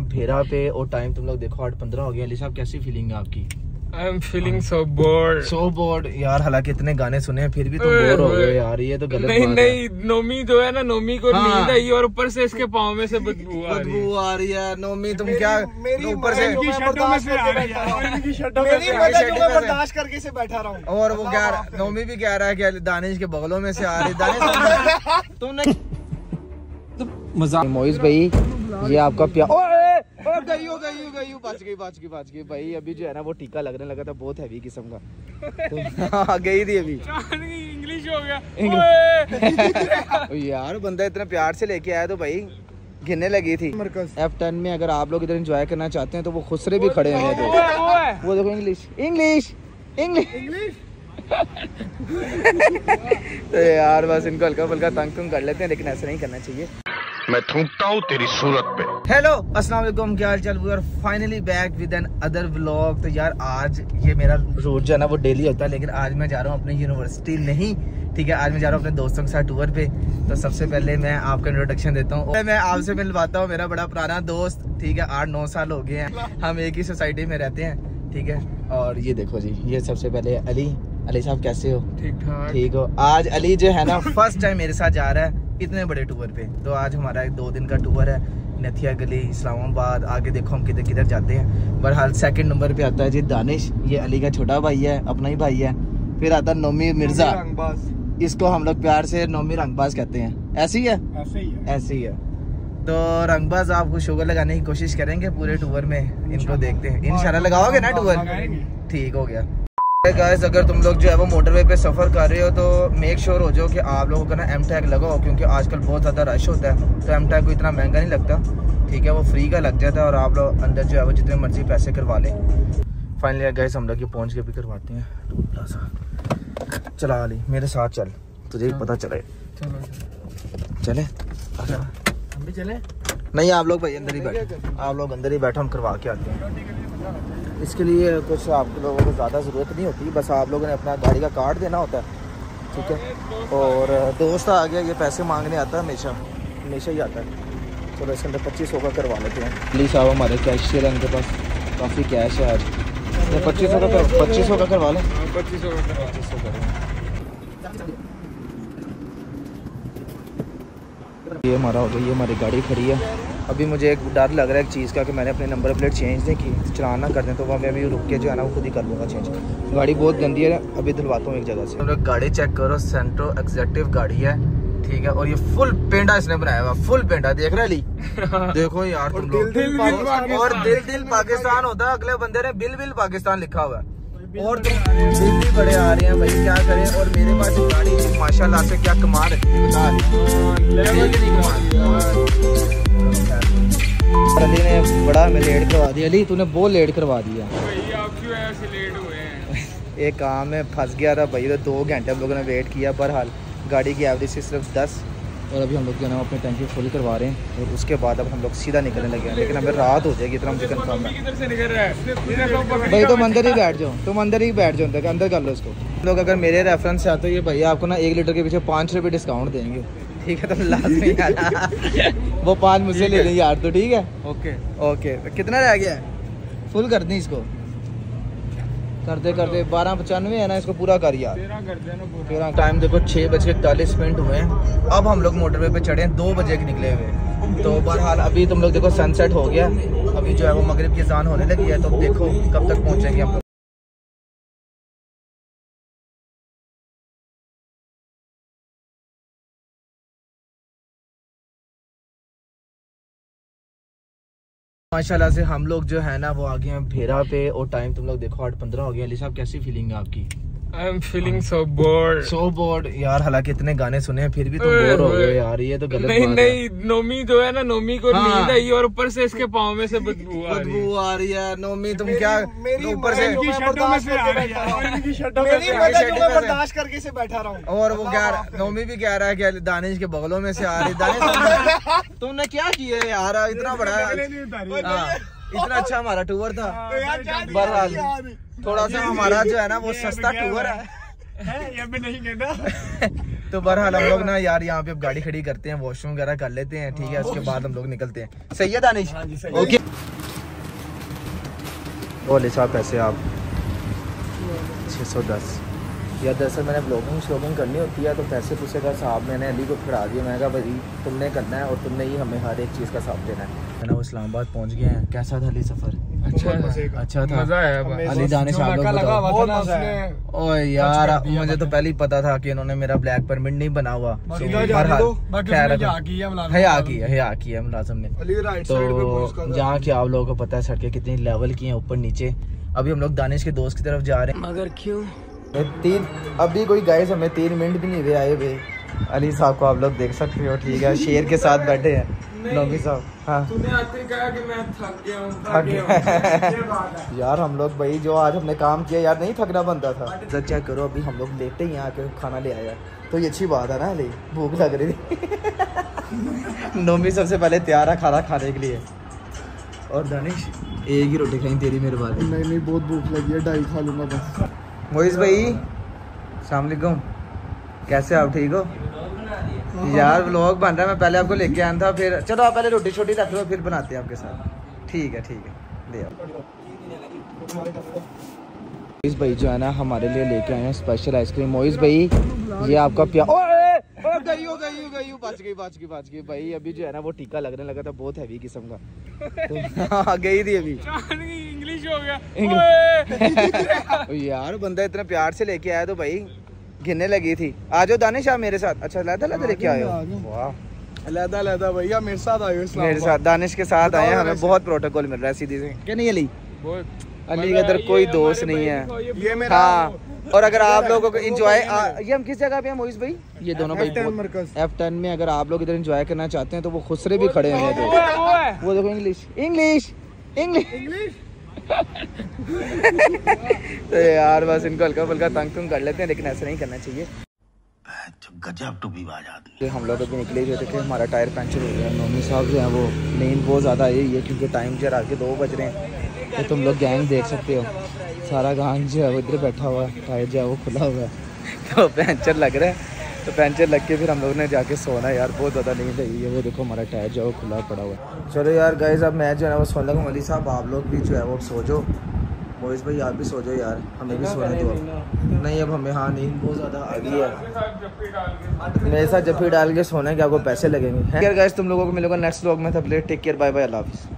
भेरा पे और टाइम तुम लोग देखो आठ पंद्रह हो गया अली साहब कैसी फीलिंग है आपकी? I am feeling so bored so bored यार हालाँकि इतने गाने सुने हैं फिर भी तुम बोर हो गए यार ये तो गलत नहीं बात नहीं नोमी जो है ना नोमी को हाँ। नींद आई और ऊपर से इसके पाँव में से बदबू आ रही है। बदबू आ रही है नोमी तुम मेरी- क्या ऊपर से इनकी शर्टों में से आ रही है। इनकी शर्टों में बर्दाश्त करके से बैठा रहा हूँ। और वो कह रहा नोमी भी कह रहा है कि दानिश के बगलों में से आ रही दानिश तुमने मज़ाक मोइस भाई ये आपका प्यार गई हो गई हो गई हो। बच गई बच गई बच गई। भाई अभी जो है ना वो टीका लगने लगा था बहुत हैवी किस्म का। तो हाँ, गई थी अभी। इंग्लिश हो गया। English- ओए। ओ यार बंदा इतना प्यार से लेके आया तो भाई घिरने लगी थी। एफ़ टेन में अगर आप लोग इधर एंजॉय करना चाहते हैं तो वो खुसरे भी खड़े हुए हैं ओए। वो देखो इंग्लिश इंग्लिश इंग्लिश तो यार बस इनको हल्का फुल्का तंग तुंग कर लेते हैं लेकिन ऐसा नहीं करना चाहिए। मैं थूकता हूँ तेरी सूरत पे। हेलो अस्सलाम वालेकुम क्या हाल चाल? We are finally back with another vlog तो यार आज ये मेरा रूट जो है ना वो डेली होता है लेकिन आज मैं जा रहा हूँ अपनी यूनिवर्सिटी नहीं ठीक है? आज मैं जा रहा हूँ अपने दोस्तों के साथ टूर पे। तो सबसे पहले मैं आपका इंट्रोडक्शन देता हूँ। मैं आपसे मिलवाता हूँ मेरा बड़ा पुराना दोस्त ठीक है? आठ नौ साल हो गए हैं। हम एक ही सोसाइटी में रहते हैं ठीक है? और ये देखो जी ये सबसे पहले अली। अली साहब कैसे हो? ठीक ठाक। ठीक हो। आज अली जो है ना फ़र्स्ट टाइम मेरे साथ जा रहा है। इतने बड़े टूर पे। तो आज हमारा एक दो दिन का टूर है नथिया गली इस्लामाबाद। आगे देखो हम किधर किधर जाते हैं। बहरहाल सेकंड नंबर पे आता है जी दानिश। ये अली का छोटा भाई है अपना ही भाई है। फिर आता है नोमी मिर्ज़ा। इसको हम लोग प्यार से नोमी रंगबाज कहते हैं। ऐसी है ऐसे ही है। ऐसी है तो रंगबाज आपको शुगर लगाने की कोशिश करेंगे पूरे टूर में? इनको देखते हैं। इंशाल्लाह लगाओगे ना टूर ठीक हो गया। गाइस अगर तुम लोग जो है वो मोटरवे पे सफ़र कर रहे हो तो मेक श्योर हो जाओ कि आप लोगों का ना एम टैग लगाओ क्योंकि आजकल बहुत ज़्यादा रश होता है। तो एम टैग को इतना महँगा नहीं लगता। ठीक है वो फ्री का लग जाता है और आप लोग अंदर जो है वो जितने मर्ज़ी पैसे करवा लें। फाइनली गाइस हम लोग ये पहुँच के भी करवाते हैं। प्लाजा चला अली मेरे साथ चल। तुझे भी पता चले। चले हम भी चले? नहीं आप लोग भाई अंदर ही बैठे। आप लोग अंदर ही बैठो हम करवा के आते हैं। इसके लिए कुछ आप लोगों को ज़्यादा ज़रूरत नहीं होती बस आप लोगों ने अपना गाड़ी का कार्ड देना होता है ठीक है? और दोस्त आ गया ये पैसे मांगने आता है हमेशा हमेशा ही आता है। चलो इसके अंदर पच्चीस सौ का करवा लेते हैं। प्लीज़ साहब हमारे कैशियर हैं उनके पास काफ़ी कैश है आज। पच्चीस सौ का पच्चीस सौ का करवा लें? पच्चीस सौ का पच्चीस सौ करें। ये हमारा हो गया ये हमारी गाड़ी खड़ी है। अभी मुझे एक डर लग रहा है एक चीज़ का कि मैंने अपने नंबर प्लेट चेंज नहीं की चलान ना कर दें तो वहाँ मैं अभी रुक के जो है ना वो खुद ही कर लूँगा चेंज गाड़ी बहुत गंदी है अभी दिलवाता हूँ एक जगह से। लोग गाड़ी चेक करो सेंट्रो एग्जेक्टिव गाड़ी है ठीक है और ये फुल पेंडा इसने बनाया हुआ फुल पेंडा देख रहा है देखो यार तुम लोग। और दिल दिल पाकिस्तान होता है अगले बंदे ने बिल बिल पाकिस्तान लिखा हुआ है। और तुम बिल भी बड़े आ रहे हैं भाई क्या करें? और मेरे पास गाड़ी माशाल्लाह से क्या कमा है कमा अली ने बड़ा हमें लेट करवा दिया। अली तूने बहुत लेट करवा दिया। भाई आप क्यों ऐसे लेट हुए हैं? एक काम में फंस गया था भाई तो दो घंटे हम लोगों ने वेट किया पर हाल गाड़ी की एवरेज सिर्फ़ दस। और अभी हम लोग जो है ना अपनी टैंकी फुल करवा रहे हैं और उसके बाद अब हम लोग सीधा निकलने लगे हैं। लेकिन हमें रात हो जाएगी इतना मुझे कन्फर्म है। भाई तुम अंदर ही बैठ जाओ तुम अंदर ही बैठ जाओ अंदर अंदर कर लो इसको। लोग अगर मेरे रेफरेंस से आते हो ये भैया आपको ना एक लीटर के पीछे पाँच रुपये डिस्काउंट देंगे। ठीक है तुम लाजमी आना वो पाँच मुझसे ले लें यार तो ठीक है? ओके ओके तो कितना रह गया? है फुल कर दी इसको। करते करते बारह पचानवे है ना इसको पूरा कर यार टाइम देखो छः बज के इकतालीस मिनट हुए हैं अब हम लोग मोटरवे पे चढ़े हैं दो बजे के निकले हुए तो बहरहाल अभी तुम लोग देखो सनसेट हो गया अभी जो है वो मगरब की जान होने लगी है तो देखो कब तक पहुँचेंगे हम माशाल्लाह से हम लोग जो है ना, वो आ गए हैं भेरा पे, और टाइम तुम लोग देखो, आठ पंद्रह हो गया अली साहब, कैसी फीलिंग है आपकी? I am feeling so bored so bored यार हालाँकि इतने गाने सुने हैं फिर भी तुम बोर हो गए यार ये तो गलत नहीं बात नहीं नोमी जो है ना नोमी को हाँ। नींद आई और ऊपर से इसके पाँव में से बदबू आ रही है। बदबू आ रही है नोमी तुम मेरी- क्या ऊपर से इनकी शर्टों में से आ है। बर्दाश्त करके से बैठा रहा हूँ। और वो कह रहा नोमी भी कह रहा है कि दानिश के बगलों में से आ रही दानिश तुमने- क्या किया यार इतना बड़ा हाँ, इतना अच्छा हमारा टूर था। तो बहरहाल थोड़ा सा हमारा जो है ना वो सस्ता टूर है। है? ये भी नहीं कहना तो बहरहाल हम लोग ना यार यहाँ पे अब गाड़ी खड़ी करते हैं वॉशरूम वगैरह कर लेते हैं ठीक है? उसके बाद हम लोग निकलते हैं। सही है दानिश? ओके। बोले साहब पैसे आप? छः सौ दस। या दरअसल मैंने ब्लॉगिंग श्लॉगिंग करनी होती है तो पैसे पूछे का साहब मैंने अली को खड़ा दिया। मैंने कहा भाई तुमने करना है और तुमने ही हमें हर एक चीज़ का साथ देना है। है ना वो इस्लामाबाद पहुँच गए हैं। कैसा था अली सफ़र? अच्छा अच्छा था। मज़ा आया। अली दानिश बताओ। था ओए यार मुझे तो पहले ही पता था कि इन्होंने मेरा ब्लैक परमिट नहीं बना हुआ। है। जा की है हया ने। की है हया की है मुलाजिम ने। तो जहाँ की आप लोगों को पता है सड़कें कितनी लेवल की हैं ऊपर नीचे। अभी हम लोग दानिश के दोस्त की तरफ़ जा रहे हैं। मगर क्यों? तीन अभी कोई गाइस हमें तीन मिनट भी नहीं हुए आए हुए अली साहब को आप लोग देख सकते हो ठीक है? शेर के साथ बैठे हैं नौमी साहब। हाँ। तूने आते कहा कि मैं थक गया हूँ थक। यार हम लोग भाई जो आज हमने काम किया यार नहीं थकना बनता था। तो चेक करो अभी हम लोग लेटे ही यहाँ के खाना ले आया। तो ये अच्छी बात है ना अली? भूख लग रही थी। नौमी सबसे पहले तैयार है खाना खाने के लिए। और दानिश एक ही रोटी खाई तेरी मेरे बाद। नहीं नहीं बहुत भूख लगी है ढाई खा लूँगा बस। मोइस भाई सलामकुम कैसे आप? ठीक हो? यार व्लॉग बन रहा है, मैं पहले आपको लेके आया था, फिर चलो आप पहले रोटी छोटी रख लो, फिर बनाते हैं आपके साथ। ठीक है ठीक है। ले आओ। मोइस भाई जो है ना, हमारे लिए लेके आए हैं स्पेशल आइसक्रीम मोइस भाई, ये आपका प्यार गई गई हो गई हो, बच गई बच गई बच गई। भाई, अभी जो है ना, वो टीका लगने लगा था, बहुत किस्म का। तो हाँ गई थी अभी। इंग्लिश हो गया। यार बंदा इतना प्यार से लेके आया तो भाई गिरने लगी थी। आ जाओ दानिश आप मेरे साथ। अच्छा लहदा लहदा लेके आए हो? वाह। लहदा लहदा भैया मेरे साथ आयो मेरे साथ दानिश के साथ आए हमें बहुत प्रोटोकॉल मिल रहा है सीधी से। क्या नहीं अली अली का इधर कोई दोस्त नहीं है। ये मेरा हाँ। और अगर आप लोगों को इंजॉय ये हम किस जगह पे हैं मोइस भाई? ये दोनों भाई एफ़ टेन में अगर आप लोग इधर इंजॉय करना चाहते हैं तो वो खुसरे भी खड़े हुए हैं वो दो। है वो देखो इंग्लिश इंग्लिश इंग्लिश तो यार बस इनको हल्का फुल्का तंग तुंग कर लेते हैं लेकिन ऐसा नहीं करना चाहिए। गजब टू विवाद आदमी हम लोग अभी निकले हुए थे कि हमारा टायर पंचर हो गया नोमी साहब जो है वो नींद बहुत ज़्यादा आई है क्योंकि टाइम जो रात के दो बज रहे हैं। तो तुम लोग गैंग देख सकते हो सारा गैंग जो है वो इधर बैठा हुआ है टायर जो है वो खुला हुआ है। तो पंचर लग रहा है। तो पंचर लग के फिर हम लोग ने जाके सोना यार, बहुत ज़्यादा नींद आई है। वो देखो हमारा टायर जो है खुला पड़ा हुआ है। चलो यार गाइज़ अब मैं जो है वो सोने लगा मली साहब, आप लोग भी जो है वो सो जाओ। मोइस भाई, आप भी सो जाओ यार। हमें भी सोने दो नहीं, अब हमें हाँ नींद बहुत ज़्यादा आ गई है। मेरे साथ भी डाल के सोने के आपको पैसे लगेंगे खैर गाइस तुम लोगों को मिलेगा नेक्स्ट व्लॉग में। तब टेक केयर बाय बाय अल्लाह हाफिज़।